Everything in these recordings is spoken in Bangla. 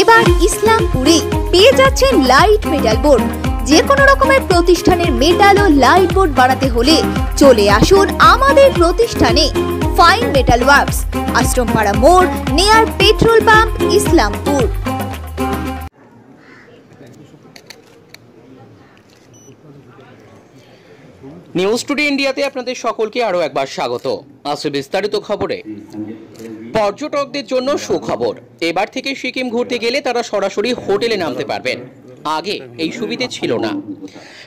এবার ইসলামপুরে পেয়ে যাচ্ছেন লাইট মেটাল বোর্ড। যে কোনো রকমের প্রতিষ্ঠানের মেটাল ও লাইট বোর্ড বানাতে হলে চলে আসুন আমাদের প্রতিষ্ঠানে ফাইন মেটাল ওয়ার্কস, আশ্রমপাড়া মোড়, near petrol pump, Islampur. News today ইন্ডিয়াতে আপনাদের সকলকে আরও একবার স্বাগত। আসছে বিস্তারিত খবরে। পর্যটকদের জন্য সুখবর। এবার থেকে সিকিম ঘুরতে গেলে তারা সরাসরি হোটেলে নামতে পারবেন। আগে এই সুবিধে ছিল না।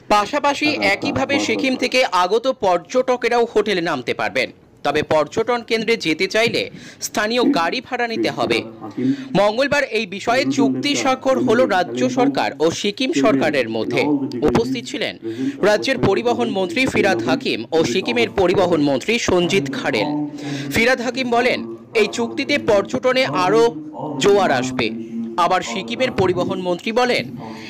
পাশাপাশি একইভাবে সিকিম থেকে আগত পর্যটকেরাও হোটেলে নামতে পারবেন। তবে পর্যটন কেন্দ্রে যেতে চাইলে স্থানীয় গাড়ি ভাড়া নিতে হবে। মঙ্গলবার এই বিষয়ে চুক্তি স্বাক্ষর হল রাজ্য সরকার ও সিকিম সরকারের মধ্যে। উপস্থিত ছিলেন রাজ্যের পরিবহন মন্ত্রী ফিরাদ হাকিম ও সিকিমের পরিবহন মন্ত্রী সঞ্জিত খাড়েল। ফিরাদ হাকিম বলেন এই চুক্তিতে পর্যটনে আরও জোয়ার আসবে। আবার সিকিমের পরিবহন মন্ত্রী বলেন,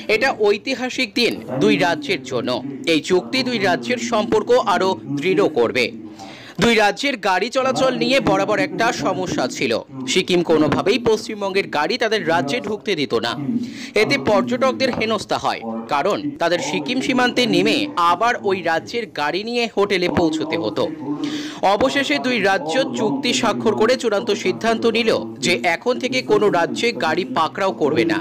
এটা ঐতিহাসিক দিন দুই রাজ্যের জন্য। এই চুক্তি দুই রাজ্যের সম্পর্ক আরও দৃঢ় করবে। দুই রাজ্যের গাড়ি চলাচল নিয়ে বরাবর একটা সমস্যা ছিল। সিকিম কোনোভাবেই পশ্চিমবঙ্গের গাড়ি তাদের রাজ্যে ঢুকতে দিত না। এতে পর্যটকদের হেনস্থা হয়, কারণ তাদের সিকিম সীমান্তে নেমে আবার ওই রাজ্যের গাড়ি নিয়ে হোটেলে পৌঁছতে হতো। অবশেষে দুই রাজ্য চুক্তি স্বাক্ষর করে চূড়ান্ত সিদ্ধান্ত নিল যে এখন থেকে কোনো রাজ্যে গাড়ি পাকড়াও করবে না।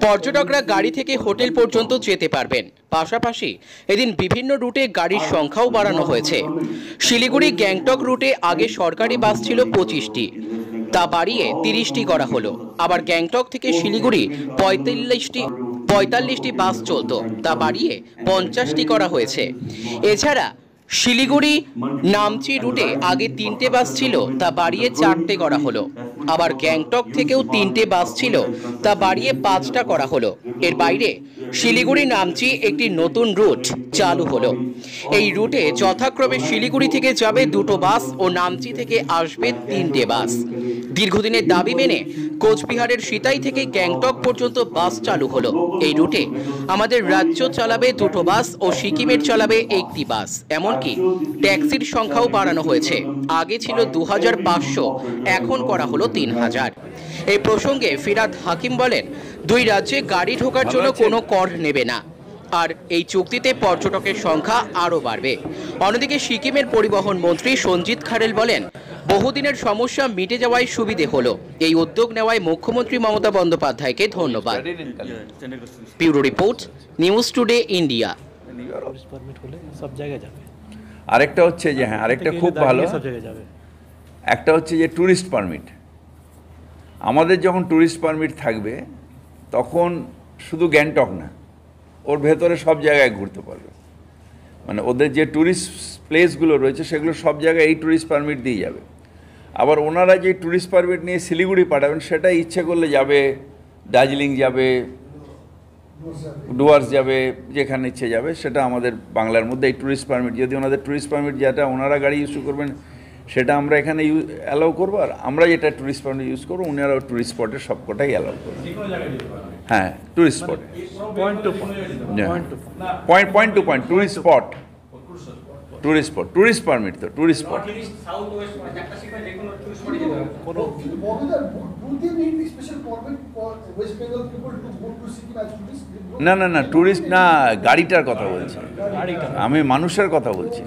পর্যটকরা গাড়ি থেকে হোটেল পর্যন্ত যেতে পারবেন। পাশাপাশি এদিন বিভিন্ন রুটে গাড়ির সংখ্যাও বাড়ানো হয়েছে। শিলিগুড়ি গ্যাংটক রুটে আগে সরকারি বাস ছিল পঁচিশটি। তা বাড়িয়ে তিরিশটি করা হলো। আবার গ্যাংটক থেকে শিলিগুড়ি পঁয়তাল্লিশটি পঁয়তাল্লিশটি বাস চলতো। তা বাড়িয়ে পঞ্চাশটি করা হয়েছে। এছাড়া শিলিগুড়ি নামচি রুটে আগে তিনটে বাস ছিল, তা বাড়িয়ে চারটে করা হলো। আবার গ্যাংটক থেকেও তিনটে বাস ছিল, তা বাড়িয়ে পাঁচটা করা হলো। এর বাইরে শিলিগুড়ি নামচি একটি নতুন রুট চালু হলো। এই রুটে যথাক্রমে শিলিগুড়ি থেকে যাবে দুটো বাস ও নামচি থেকে আসবে তিনটে বাস। দীর্ঘদিনের দাবি মেনে কোচবিহারের সিতাই থেকে গ্যাংটক পর্যন্ত বাস চালু হলো। এই রুটে আমাদের রাজ্য চালাবে দুটো বাস ও সিকিমের চালাবে একটি বাস। এমনকি ট্যাক্সির সংখ্যাও বাড়ানো হয়েছে। আগে ছিল দু হাজার পাঁচশো, এখন করা হলো তিন হাজার। এই প্রসঙ্গে ফিরাদ হাকিম বলেন দুই রাজ্যে গাড়ি ঢোকার জন্য কোনো কর নেবে না। আর এই চুক্তিতে পর্যটকের সংখ্যা আরও বাড়বে। অন্যদিকে সিকিমের পরিবহন মন্ত্রী সঞ্জিত খারেল বলেন বহুদিনের সমস্যা মিটে যাওয়ায় সুবিধে হলো। এই উদ্যোগ নেওয়ায় মুখ্যমন্ত্রী মমতা বন্দ্যোপাধ্যায়কে ধন্যবাদ। Bureau report news today India. সব জায়গায় যাবে। আরেকটা হচ্ছে যে হ্যাঁ আরেকটা খুব ভালো। সব জায়গায় যাবে। একটা হচ্ছে যে ট্যুরিস্ট পারমিট আমাদের যখন ট্যুরিস্ট পারমিট থাকবে তখন শুধু গ্যাংটক না, ওর ভেতরে সব জায়গায় ঘুরতে পারবে। মানে ওদের যে ট্যুরিস্ট প্লেসগুলো রয়েছে, সেগুলো সব জায়গায় এই ট্যুরিস্ট পারমিট দিয়ে যাবে। আবার ওনারা যে ট্যুরিস্ট পারমিট নিয়ে শিলিগুড়ি পাঠাবেন, সেটা ইচ্ছে করলে যাবে, দার্জিলিং যাবে, ডুয়ার্স যাবে, যেখানে ইচ্ছে যাবে, সেটা আমাদের বাংলার মধ্যে এই ট্যুরিস্ট পারমিট যদি ওনাদের ট্যুরিস্ট পারমিট যেটা, ওনারা গাড়ি ইস্যু করবেন সেটা আমরা এখানে অ্যালাউ করব আর আমরা যেটা ট্যুরিস্ট পয়েন্টে ইউজ করব উনারাও ট্যুরিস্ট স্পটের সবকটাই অ্যালাউ করবেন হ্যাঁ tourist spot point to point to point point to point tourist spot tourist spot tourist permit তো স্পট Sikkim as tourists? না না না ট্যুরিস্ট না গাড়িটার কথা বলছি। আমি মানুষের কথা বলছি।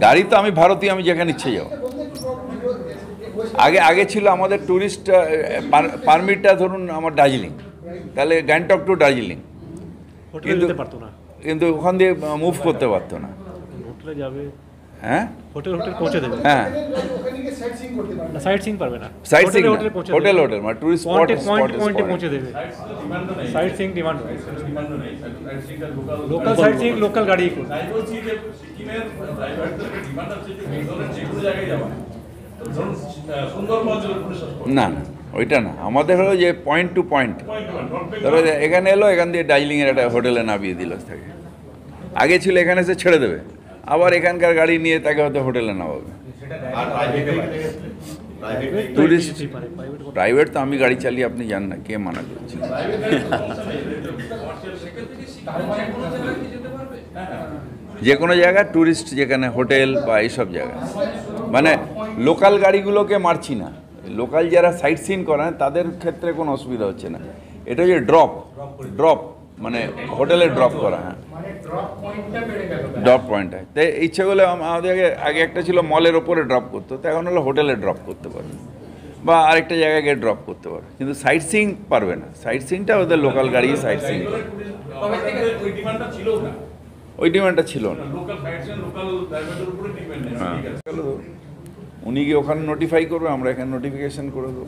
গাড়ি তো আমি ভারতীয় আমি যেখানে ইচ্ছে যাও। আগে আগে ছিল আমাদের ট্যুরিস্ট পারমিটটা ধরুন আমার দার্জিলিং। তাহলে গ্যাংটক টু দার্জিলিং। কিন্তু- যেতে পারতো না। কিন্তু ওখান দিয়ে মুভ করতে পারতো না। হোটেলে যাবে। হ্যাঁ? হোটেল হোটেল পৌঁছে দেবে। হ্যাঁ। ওখানে গিয়ে সাইট সিং পারবে না। সাইট সিং পারবে না। সাইট সিং হোটেলে হোটেলে পৌঁছে হোটেল হোটেল মানে টুরিস্ট স্পট পয়েন্টে পয়েন্ট পয়েন্টে পৌঁছে দেবে। Sightseeing demand local sightseeing local গাড়ি না না ওইটা না। আমাদের হলো যে পয়েন্ট টু পয়েন্ট ধরো এখানে এলো এখান দিয়ে দার্জিলিংয়ের একটা হোটেলে নামিয়ে দিল। তাকে আগে ছিল এখানে এসে ছেড়ে দেবে। আবার এখানকার গাড়ি নিয়ে তাকে হয়তো হোটেলে নামাবে। টুরিস্ট প্রাইভেট তো আমি গাড়ি চালিয়ে আপনি জান না, কে মানা করছে? যে কোনো জায়গায় ট্যুরিস্ট যেখানে হোটেল বা এইসব জায়গা মানে লোকাল গাড়িগুলোকে মারছি না। লোকাল যারা সাইট সিন করেন তাদের ক্ষেত্রে কোনো অসুবিধা হচ্ছে না। এটা হচ্ছে ড্রপ ড্রপ মানে হোটেলে ড্রপ করা হ্যাঁ। ড্রপ পয়েন্ট হয় তাই ইচ্ছে করলে আম- আমাদের আগে আগে একটা ছিল মলের ওপরে ড্রপ করতো। তো এখন হলো হোটেলে ড্রপ করতে পারবে। বা আরেকটা জায়গায় গিয়ে ড্রপ করতে পারবে। কিন্তু সাইট সিং পারবে না। সাইট সিংটা ওদের লোকাল গাড়ি সাইট সিং ওই ডিমান্ডটা ছিল না। হ্যাঁ। উনি গিয়ে ওখানে নোটিফাই করবে আমরা এখানে নোটিফিকেশন করে দেবো।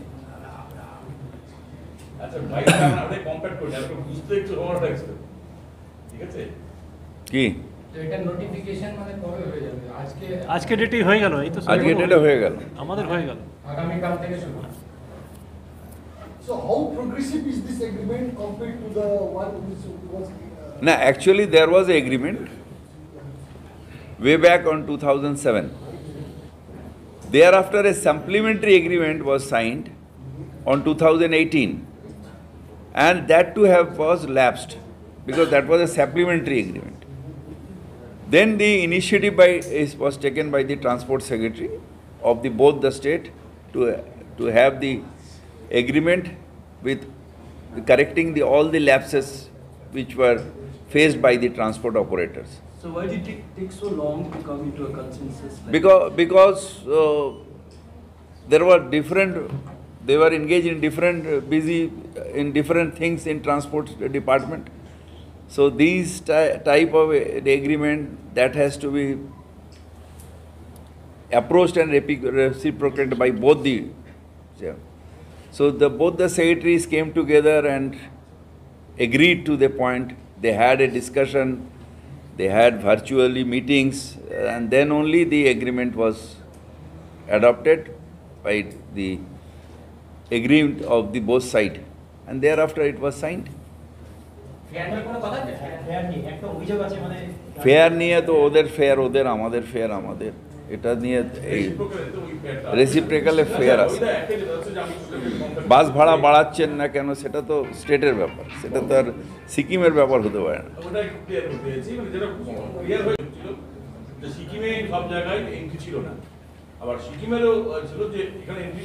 আচ্ছা ভাই আমরা কম্পেয়ার করি আপনি বুঝতে একটু সময় লাগছে। ঠিক আছে? কি তো এটা নোটিফিকেশন মানে কবে হয়ে যাবে আজকে আজকে ডেটেই হয়ে গেল এই তো আজকে ডেটে হয়ে গেল আমাদের হয়ে গেল আগামী কাল থেকে শুরু So how progressive is this agreement compared to the one which was? uh, না actually there was a agreement way back on 2007. Thereafter, a supplementary agreement was signed on 2018, and that too have was lapsed because that was a supplementary agreement. Then the initiative by is, was taken by the transport secretary of the both the state to to have the agreement with correcting the all the lapses which were faced by the transport operators. So why did it take so long to come into a consensus? like- Because, because uh, there were different, they were engaged in different, uh, busy uh, in different things in transport department. So these ty- type of agreement that has to be approached and reciprocated by both the. So the both the secretaries came together and agreed to the point. They had a discussion. They had virtually meetings, and then only the agreement was adopted by the agreement of the both side, and thereafter it was signed. Fare নিয়ে তো ওদের ফেয়ার ওদের আমাদের ফেয়ার আমাদের। এটা নিয়ে এই রেসিপ্রেকালে ফেয়ার আছে। বাস ভাড়া বাড়াচ্ছেন না কেন সেটা তো স্টেটের ব্যাপার। সেটা তো আর সিকিমের ব্যাপার হতে পারে না। মানে যেটা ক্লিয়ার হয়ে ছিল যে সিকিমে সব জায়গায় ছিল না। আবার সিকিমেরও ছিল যে এখানে এন্ট্রি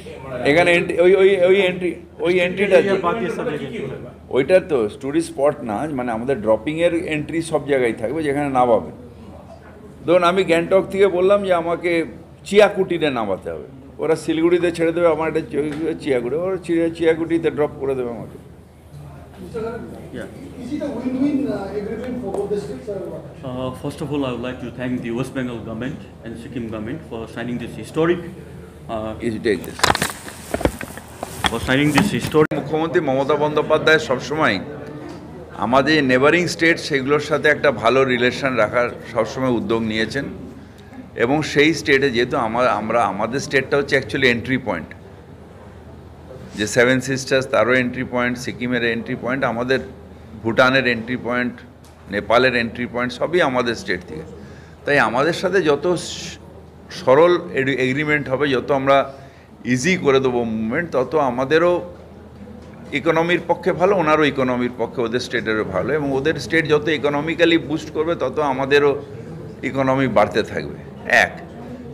এখানে ওই ওই ওই এন্ট্রি ওই এন্ট্রিটা ওইটা তো টুরিস্ট স্পট না মানে আমাদের ড্রপিংয়ের এন্ট্রি সব জায়গায় থাকবে যেখানে নামাবে। ধরুন আমি গ্যাংটক থেকে বললাম যে আমাকে চিয়াকুটিতে নামাতে হবে। ওরা শিলিগুড়িতে ছেড়ে দেবে আমার চি- চিয়াকুটি ওরা চিয়াকুটিতে ড্রপ করে দেবে আমাকে। Is it a win-win uh, agreement for both the states or what? Uh, First of all, I would like to thank the West Bengal government and Sikkim government for signing this historic, uh, is take this for signing this historic মুখ্যমন্ত্রী মমতা বন্দ্যোপাধ্যায় সবসময় আমাদের নেবারিং স্টেট সেগুলোর সাথে একটা ভালো রিলেশন রাখার সবসময় উদ্যোগ নিয়েছেন এবং সেই স্টেটে যেহেতু আমার আমরা আমাদের স্টেটটা হচ্ছে অ্যাকচুয়ালি এন্ট্রি পয়েন্ট যে সেভেন সিস্টার্স তারও এন্ট্রি পয়েন্ট সিকিমের এন্ট্রি পয়েন্ট আমাদের ভুটানের এন্ট্রি পয়েন্ট নেপালের এন্ট্রি পয়েন্ট সবই আমাদের স্টেট থেকে। তাই আমাদের সাথে যত সরল এগ্রিমেন্ট হবে, যত আমরা ইজি করে দেবো মুভমেন্ট তত আমাদেরও ইকোনমির পক্ষে ভালো, ওনারও ইকোনমির পক্ষে, ওদের স্টেটেরও ভালো। এবং ওদের স্টেট যত ইকোনমিক্যালি বুস্ট করবে, তত আমাদেরও ইকোনমি বাড়তে থাকবে। এক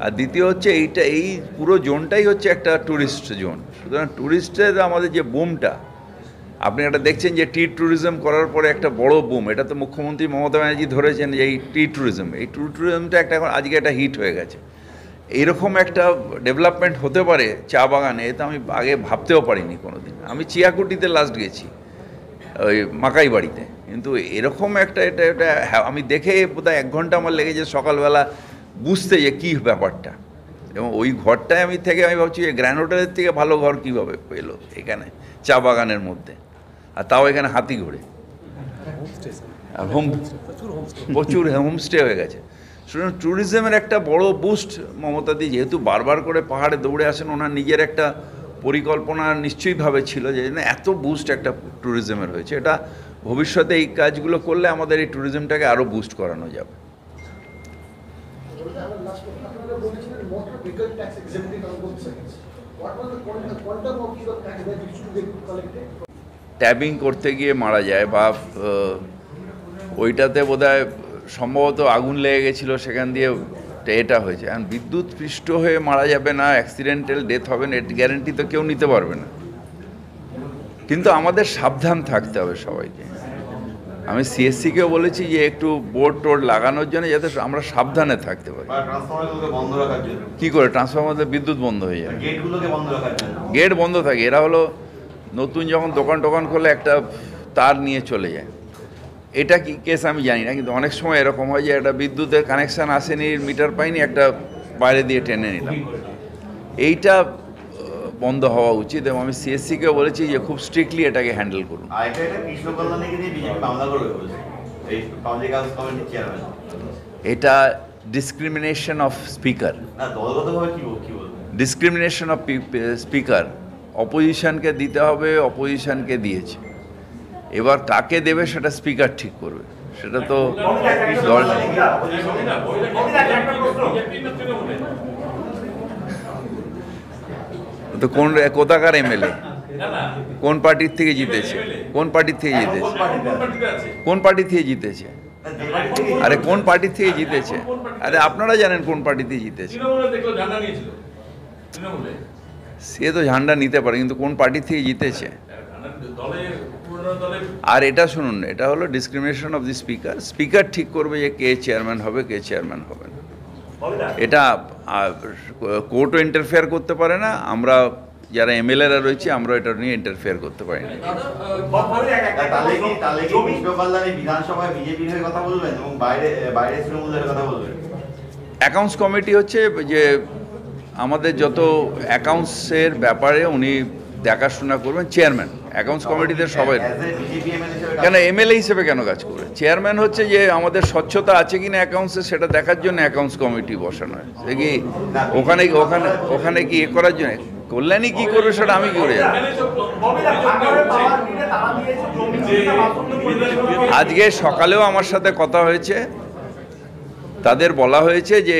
আর দ্বিতীয় হচ্ছে এইটা এই পুরো জোনটাই হচ্ছে একটা ট্যুরিস্ট জোন। সুতরাং ট্যুরিস্টের আমাদের যে বুমটা আপনি একটা দেখছেন যে টি ট্যুরিজম করার পরে একটা বড় বুম এটা তো মুখ্যমন্ত্রী মমতা ব্যানার্জি ধরেছেন যে এই টি ট্যুরিজম এই ট্যুর ট্যুরিজমটা একটা এখন আজকে একটা হিট হয়ে গেছে। এইরকম একটা ডেভেলপমেন্ট হতে পারে চা বাগানে এটা আমি আগে ভাবতেও পারিনি কোনো দিন আমি চিয়াকুটিতে লাস্ট গেছি ওই মাকাই বাড়িতে। কিন্তু এরকম একটা এটা এটা হ্যাঁ, আমি দেখে বোধহয় এক ঘণ্টা আমার লেগেছে সকালবেলা বুঝতে যে কী ব্যাপারটা। এবং ওই ঘরটায় আমি থেকে আমি ভাবছি যে গ্র্যান্ড হোটেলের থেকে ভালো ঘর কীভাবে পেল এখানে, চা বাগানের মধ্যে? আর তাও এখানে হাতি ঘোরে প্রচুর হোমস্টে হয়ে গেছে। সুতরাং ট্যুরিজমের একটা বড় বুস্ট মমতাদি যেহেতু বারবার করে পাহাড়ে দৌড়ে আসেন, ওনার নিজের একটা পরিকল্পনা নিশ্চয়ইভাবে ছিল যে এত বুস্ট একটা ট্যুরিজমের হয়েছে। এটা ভবিষ্যতে এই কাজগুলো করলে আমাদের এই ট্যুরিজমটাকে আরও বুস্ট করানো যাবে। ট্যাবিং করতে গিয়ে মারা যায় বা ওইটাতে বোধহয় সম্ভবত আগুন লেগে গেছিল, সেখান দিয়ে এটা হয়েছে। এখন বিদ্যুৎ পৃষ্ঠ হয়ে মারা যাবে না অ্যাক্সিডেন্টাল ডেথ হবে না এটি গ্যারেন্টি তো কেউ নিতে পারবে না। কিন্তু আমাদের সাবধান থাকতে হবে সবাইকে। আমি সিএসসিকেও বলেছি যে একটু বোর্ড টোর্ড লাগানোর জন্য যাতে আমরা সাবধানে থাকতে পারি। কি করে? ট্রান্সফরমার বিদ্যুৎ বন্ধ হয়ে যাবে গেট বন্ধ থাকে। এরা হলো নতুন যখন দোকান টোকান করলে একটা তার নিয়ে চলে যায়। এটা কি কেস আমি জানি না কিন্তু অনেক সময় এরকম হয় যে একটা বিদ্যুতের কানেকশান আসেনি মিটার পাইনি একটা বাইরে দিয়ে টেনে নিলাম। এইটা বন্ধ হওয়া উচিত এবং আমি সিএসসিকেও বলেছি যে খুব স্ট্রিক্টলি এটাকে হ্যান্ডেল করুন। এটা discrimination of speaker discrimination of speaker অপোজিশনকে দিতে হবে অপোজিশনকে দিয়েছে। এবার কাকে দেবে সেটা স্পিকার ঠিক করবে। সেটা তো দল তো কোন কোথাকার এমএলএ? কোন পার্টির থেকে জিতেছে? কোন পার্টির থেকে জিতেছে? কোন পার্টি থেকে জিতেছে? আরে কোন পার্টি থেকে জিতেছে? আরে আপনারা জানেন কোন পার্টি থেকে জিতেছে। সে তো ঝান্ডা নিতে পারে কিন্তু কোন পার্টি থেকে জিতেছে? আর এটা শুনুন এটা হলো discrimination of the speaker speaker ঠিক করবে যে কে চেয়ারম্যান হবে কে চেয়ারম্যান হবে না। এটা কোর্টও ইন্টারফেয়ার করতে পারে না আমরা যারা এমএলএরা রয়েছে আমরা এটা নিয়ে ইন্টারফেয়ার করতে পারি না। অ্যাকাউন্টস কমিটি হচ্ছে যে আমাদের যত অ্যাকাউন্টসের ব্যাপারে উনি দেখাশোনা করবেন চেয়ারম্যান অ্যাকাউন্টস কমিটিতে সবাই। কেন এমএলএ হিসেবে কেন কাজ করবে? চেয়ারম্যান হচ্ছে যে আমাদের স্বচ্ছতা আছে কি না অ্যাকাউন্টসে সেটা দেখার জন্য অ্যাকাউন্টস কমিটি বসানো হয়। সে কি ওখানে ওখানে ওখানে কি এ করার জন্য? কল্যাণী কি করবে সেটা আমি করে আজকে সকালেও আমার সাথে কথা হয়েছে। তাদের বলা হয়েছে যে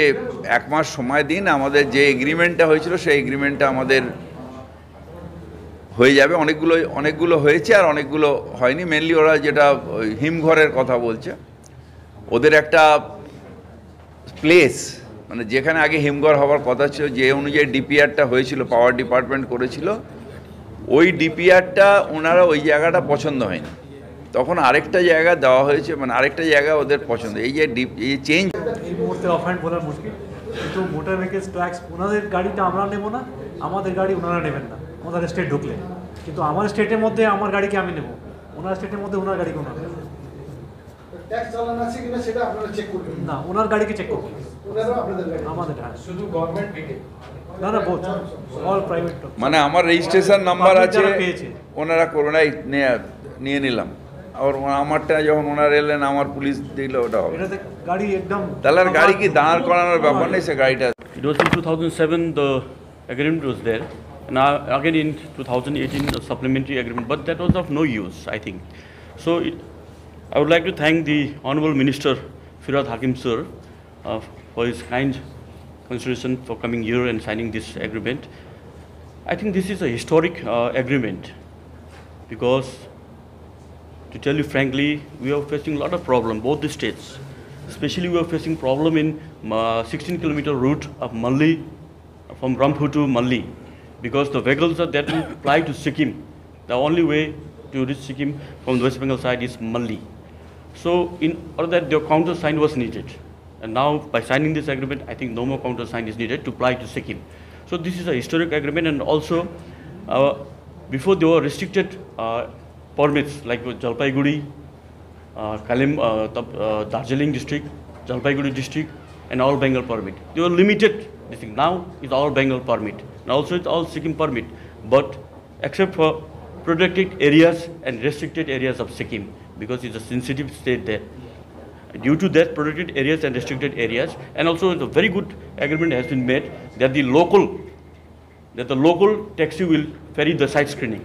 এক মাস সময় দিন আমাদের যে এগ্রিমেন্টটা হয়েছিল সেই এগ্রিমেন্টটা আমাদের হয়ে যাবে, অনেকগুলো অনেকগুলো হয়েছে আর অনেকগুলো হয়নি। মেনলি ওরা যেটা হিমঘরের কথা বলছে। ওদের একটা প্লেস মানে যেখানে আগে হিমঘর হওয়ার কথা ছিল, যে অনুযায়ী ডিপিআরটা হয়েছিল পাওয়ার ডিপার্টমেন্ট করেছিল, ওই ডিপিআরটা ওনারা ওই জায়গাটা পছন্দ হয়নি। তখন আরেকটা জায়গা দেওয়া হয়েছে মানে আরেকটা জায়গা ওদের পছন্দ। এই যে ডিপ এই চেঞ্জ এই মুহূর্তে বলার মুশকিল। কিন্তু মোটর ভেহিকেলস ট্যাক্স ওনাদের গাড়িটা আমরা নেব না, আমাদের গাড়ি ওনারা নেবেন না। আমাদের স্টেট ঢুকলে। কিন্তু আমার স্টেটের মধ্যে আমার গাড়িকে আমি নেব। ওনার স্টেটের মধ্যে ওনার গাড়িকে ওনার নেবে। ট্যাক্স চালান আছে কিনা সেটা আপনারা চেক করবেন। না ওনার গাড়িকে চেক করব। ওনারাও আপনাদের গাড়ি। আমাদের হ্যাঁ শুধু গভর্নমেন্ট ভেহিকেল না না বোধ অল প্রাইভেট মানে আমার রেজিস্ট্রেশন নাম্বার Public আছে যারা পেয়েছে। ওনারা করোনায় নিয়ে নিয়ে নিলাম। আর আমারটা যখন ওনারা এলেন আমার পুলিশ দেখলে ওটা হবে। এটাতে গাড়ি একদম তাহলে আর গাড়ি কি দাঁড় করানোর ব্যাপার নেই সে গাড়িটা It was in 2007 the agreement was there, and now again in 2018 a supplementary agreement, but that was of no use, I think. So it, I would like to thank the Honorable Minister Firad Hakim sir uh, for his kind consideration for coming here and signing this agreement. I think this is a historic uh, agreement because to tell you frankly, we are facing a lot of problem, both the states. Especially we are facing problem in uh, 16 kilometer route of Malli, from Rampur to Malli, because the vehicles are that will fly to Sikkim. The only way to reach Sikkim from the West Bengal side is Malli. So in order that the counter sign was needed. And now by signing this agreement, I think no more counter sign is needed to fly to Sikkim. So this is a historic agreement and also uh, before there were restricted uh, permits like Jalpaiguri, uh, Kalim, uh, uh, Darjeeling district, Jalpaiguri district, and all Bengal permit. They were limited. Now it's all Bengal permit, and also it's all Sikkim permit, but except for protected areas and restricted areas of Sikkim because it's a sensitive state there. Due to that protected areas and restricted areas, and also a very good agreement has been made that the local that the local taxi will ferry the side screening.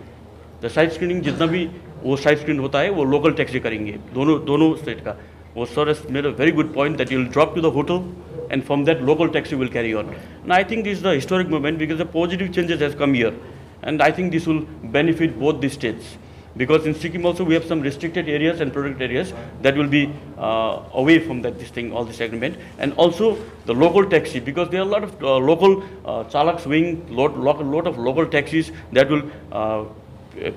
The side screening जितना भी वो side screen होता है वो local taxi करेंगे दोनों दोनों state का वो sir has made a very good point that you'll drop to the hotel and from that local taxi will carry on. And I think this is a historic moment because the positive changes has come here and I think this will benefit both the states. because in Sikkim also we have some restricted areas and protected areas that will be uh, away from that this thing, all this agreement, and also the local taxi because there are a lot of uh, local uh, chalaks lot, lot, lot of local taxis that will uh,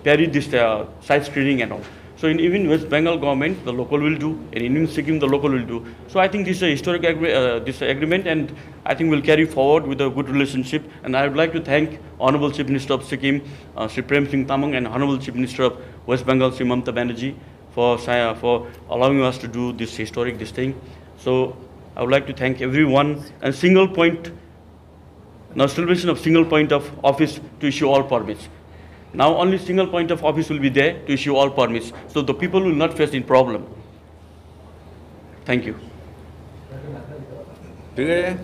parry this uh, side screening and all. So in even West Bengal government, the local will do, and in Sikkim, the local will do. So I think this is a historic agree- uh, this agreement, and I think we'll carry forward with a good relationship. And I would like to thank Honorable Chief Minister of Sikkim, uh, Sri Singh Tamang, and Honorable Chief Minister of West Bengal, Sri Mamata Banerjee, for uh, for allowing us to do this historic this thing. So I would like to thank everyone. And single point now establishment of single point of office to issue all permits. Now only single point of office will be there to issue all permits. So the people will not face any problem. Thank you. ঠিক আছে